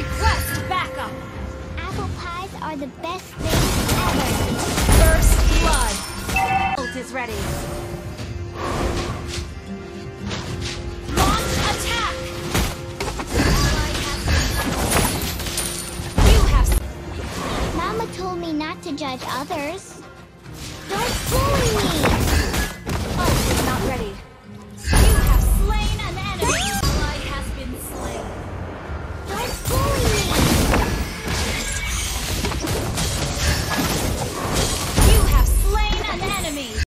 Request backup! Apple pies are the best things ever! First blood! Bolt is ready! Launch attack! You have... Mama told me not to judge others.